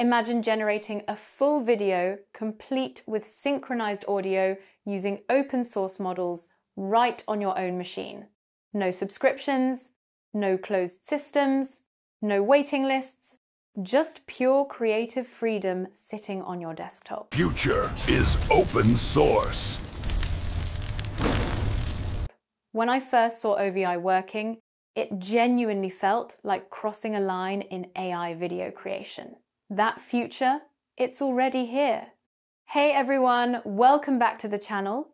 Imagine generating a full video complete with synchronized audio using open source models right on your own machine. No subscriptions, no closed systems, no waiting lists, just pure creative freedom sitting on your desktop. Future is open source. When I first saw OVI working, it genuinely felt like crossing a line in AI video creation. That future, it's already here. Hey everyone, welcome back to the channel.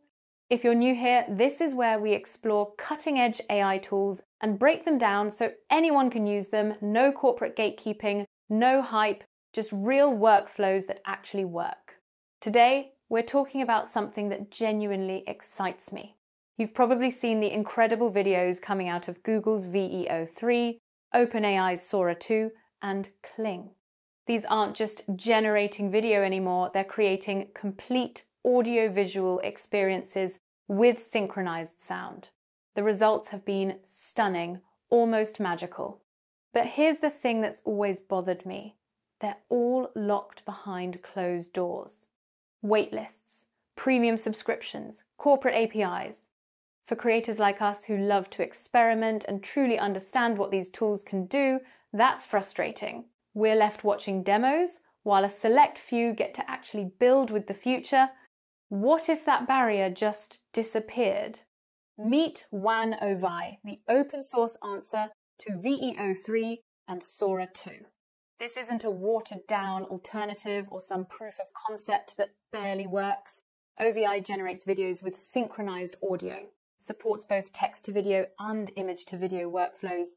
If you're new here, this is where we explore cutting edge AI tools and break them down so anyone can use them, no corporate gatekeeping, no hype, just real workflows that actually work. Today, we're talking about something that genuinely excites me. You've probably seen the incredible videos coming out of Google's VEO3, OpenAI's Sora 2, and Kling. These aren't just generating video anymore, they're creating complete audio-visual experiences with synchronized sound. The results have been stunning, almost magical. But here's the thing that's always bothered me. They're all locked behind closed doors. Waitlists, premium subscriptions, corporate APIs. For creators like us who love to experiment and truly understand what these tools can do, that's frustrating. We're left watching demos while a select few get to actually build with the future. What if that barrier just disappeared? Meet WAN OVI, the open source answer to VEO3 and Sora 2. This isn't a watered down alternative or some proof of concept that barely works. OVI generates videos with synchronized audio supports both text to video and image to video workflows,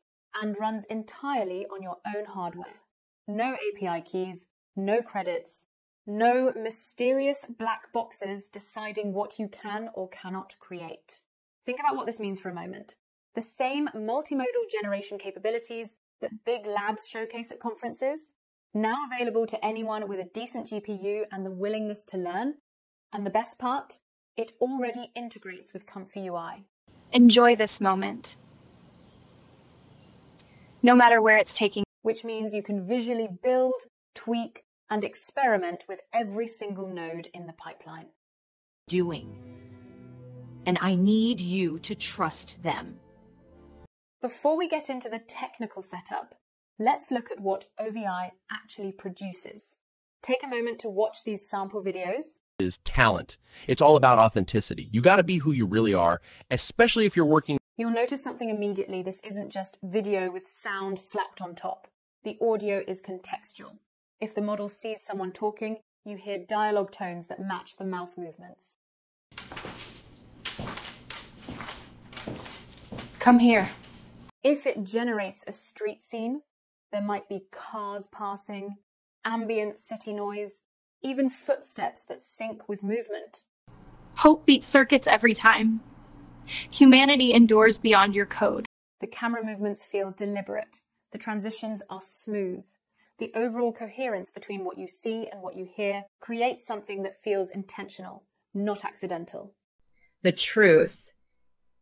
and runs entirely on your own hardware. No API keys, no credits, no mysterious black boxes deciding what you can or cannot create. Think about what this means for a moment. The same multimodal generation capabilities that big labs showcase at conferences, now available to anyone with a decent GPU and the willingness to learn. And the best part, it already integrates with Comfy UI. Enjoy this moment, no matter where it's taking. Which means you can visually build, tweak, and experiment with every single node in the pipeline. Doing. And I need you to trust them. Before we get into the technical setup, let's look at what OVI actually produces. Take a moment to watch these sample videos is talent. It's all about authenticity. You got to be who you really are, especially if you're working. You'll notice something immediately. This isn't just video with sound slapped on top. The audio is contextual. If the model sees someone talking, you hear dialogue tones that match the mouth movements. Come here. If it generates a street scene, there might be cars passing, ambient city noise, even footsteps that sync with movement. Hope beats circuits every time. Humanity endures beyond your code. The camera movements feel deliberate. The transitions are smooth. The overall coherence between what you see and what you hear creates something that feels intentional, not accidental. The truth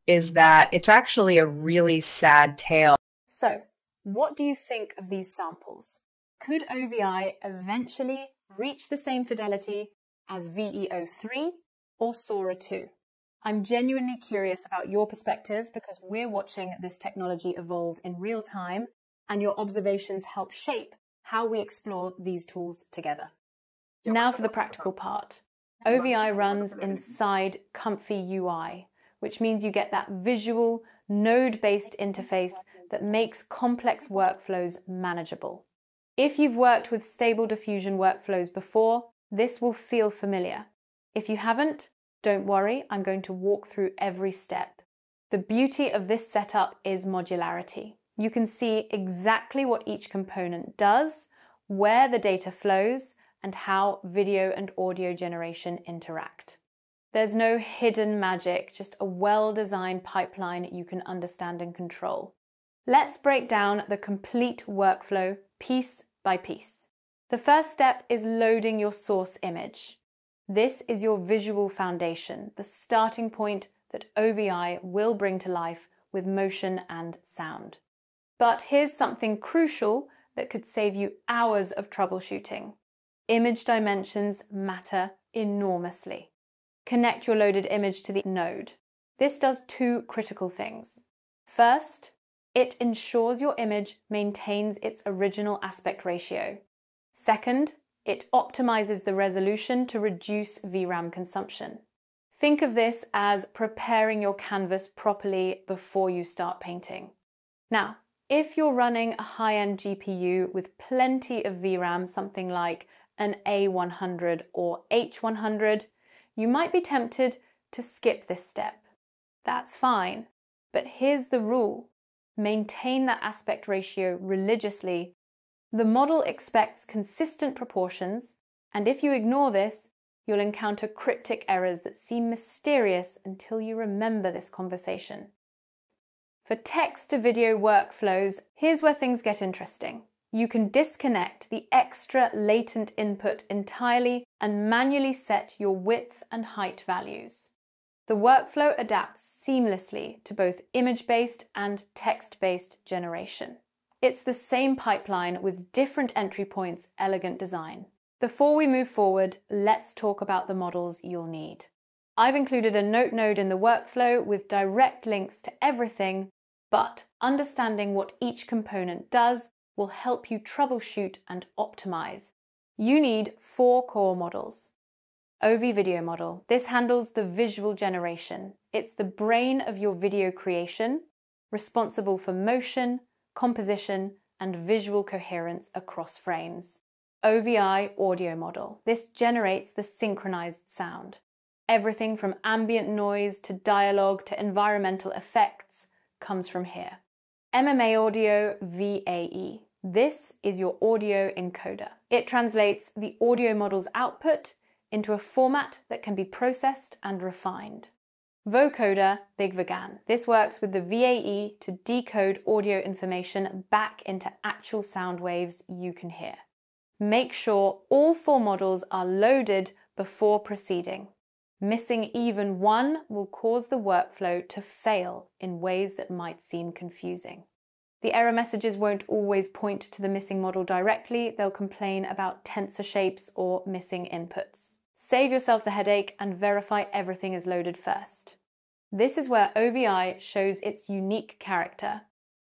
is that it's actually a really sad tale. So, what do you think of these samples? Could OVI eventually reach the same fidelity as VEO3 or Sora 2? I'm genuinely curious about your perspective because we're watching this technology evolve in real time and your observations help shape how we explore these tools together. Now for the practical part. OVI runs inside Comfy UI, which means you get that visual, node based interface that makes complex workflows manageable. If you've worked with stable diffusion workflows before, this will feel familiar. If you haven't, don't worry, I'm going to walk through every step. The beauty of this setup is modularity. You can see exactly what each component does, where the data flows, and how video and audio generation interact. There's no hidden magic, just a well-designed pipeline you can understand and control. Let's break down the complete workflow piece by piece. The first step is loading your source image. This is your visual foundation, the starting point that OVI will bring to life with motion and sound. But here's something crucial that could save you hours of troubleshooting. Image dimensions matter enormously. Connect your loaded image to the node. This does two critical things. First, it ensures your image maintains its original aspect ratio. Second, it optimizes the resolution to reduce VRAM consumption. Think of this as preparing your canvas properly before you start painting. Now, if you're running a high end GPU with plenty of VRAM, something like an A100 or H100, you might be tempted to skip this step. That's fine, but here's the rule maintain that aspect ratio religiously. The model expects consistent proportions, and if you ignore this, you'll encounter cryptic errors that seem mysterious until you remember this conversation. For text to video workflows, here's where things get interesting. You can disconnect the extra latent input entirely and manually set your width and height values. The workflow adapts seamlessly to both image based and text based generation. It's the same pipeline with different entry points, elegant design. Before we move forward, let's talk about the models you'll need. I've included a note node in the workflow with direct links to everything, but understanding what each component does will help you troubleshoot and optimize. You need four core models. OVI Video Model. This handles the visual generation. It's the brain of your video creation, responsible for motion, composition, and visual coherence across frames. OVI Audio Model. This generates the synchronized sound. Everything from ambient noise to dialogue to environmental effects comes from here. MMAudio VAE. This is your audio encoder. It translates the audio model's output into a format that can be processed and refined. Vocoder BigVGAN. This works with the VAE to decode audio information back into actual sound waves you can hear. Make sure all four models are loaded before proceeding. Missing even one will cause the workflow to fail in ways that might seem confusing. The error messages won't always point to the missing model directly, they'll complain about tensor shapes or missing inputs. Save yourself the headache and verify everything is loaded first. This is where OVI shows its unique character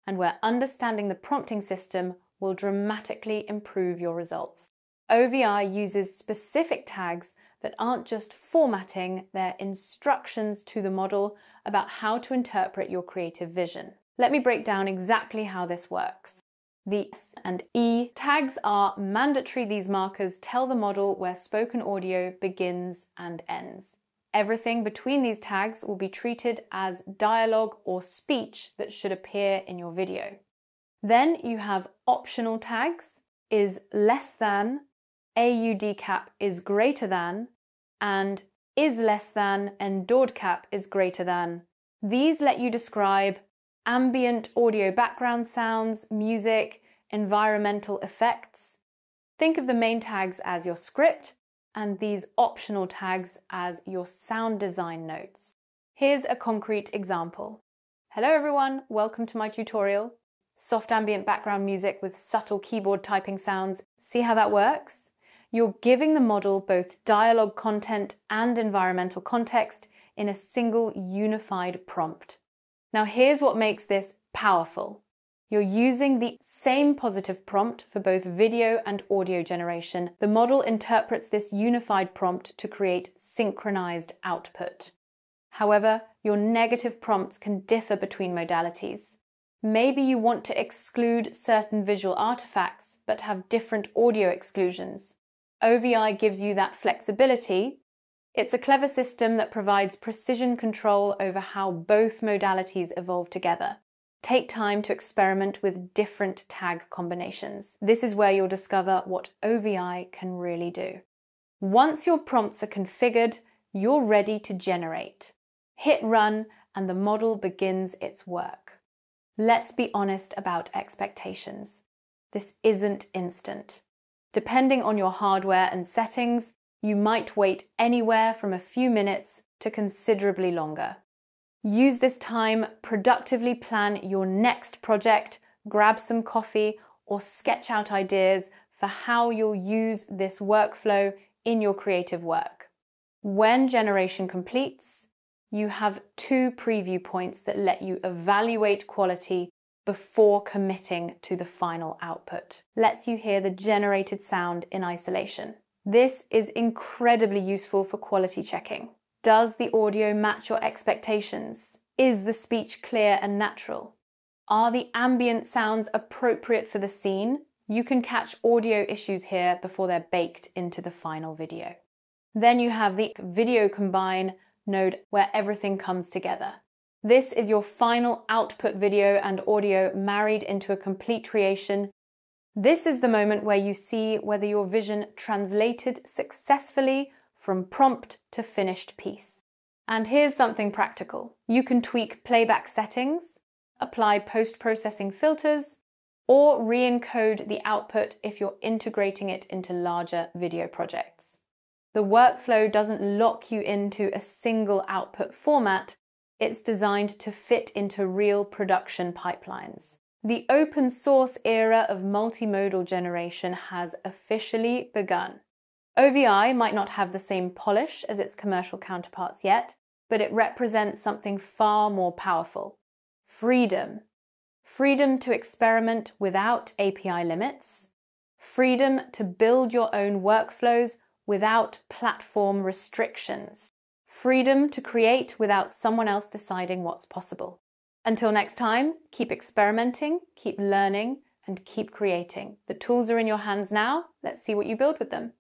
and where understanding the prompting system will dramatically improve your results. OVI uses specific tags that aren't just formatting, they're instructions to the model about how to interpret your creative vision. Let me break down exactly how this works. The S and E tags are mandatory. These markers tell the model where spoken audio begins and ends. Everything between these tags will be treated as dialogue or speech that should appear in your video. Then you have optional tags is less than, AUD cap is greater than, and is less than and DOD cap is greater than. These let you describe ambient audio background sounds, music, environmental effects. Think of the main tags as your script and these optional tags as your sound design notes. Here's a concrete example. Hello everyone, welcome to my tutorial. Soft ambient background music with subtle keyboard typing sounds. See how that works? You're giving the model both dialogue content and environmental context in a single unified prompt. Now, here's what makes this powerful. You're using the same positive prompt for both video and audio generation. The model interprets this unified prompt to create synchronized output. However, your negative prompts can differ between modalities. Maybe you want to exclude certain visual artifacts but have different audio exclusions. OVI gives you that flexibility it's a clever system that provides precision control over how both modalities evolve together. Take time to experiment with different tag combinations. This is where you'll discover what OVI can really do. Once your prompts are configured, you're ready to generate. Hit run and the model begins its work. Let's be honest about expectations. This isn't instant. Depending on your hardware and settings, you might wait anywhere from a few minutes to considerably longer. Use this time, productively plan your next project, grab some coffee, or sketch out ideas for how you'll use this workflow in your creative work. When generation completes, you have two preview points that let you evaluate quality before committing to the final output. Lets you hear the generated sound in isolation. This is incredibly useful for quality checking. Does the audio match your expectations? Is the speech clear and natural? Are the ambient sounds appropriate for the scene? You can catch audio issues here before they're baked into the final video. Then you have the video combine node where everything comes together. This is your final output video and audio married into a complete creation. This is the moment where you see whether your vision translated successfully from prompt to finished piece. And here's something practical. You can tweak playback settings, apply post-processing filters, or re-encode the output if you're integrating it into larger video projects. The workflow doesn't lock you into a single output format, it's designed to fit into real production pipelines. The open source era of multimodal generation has officially begun. OVI might not have the same polish as its commercial counterparts yet, but it represents something far more powerful freedom. Freedom to experiment without API limits, freedom to build your own workflows without platform restrictions, freedom to create without someone else deciding what's possible. Until next time, keep experimenting, keep learning, and keep creating. The tools are in your hands now. Let's see what you build with them.